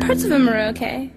parts of them are okay.